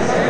Amen.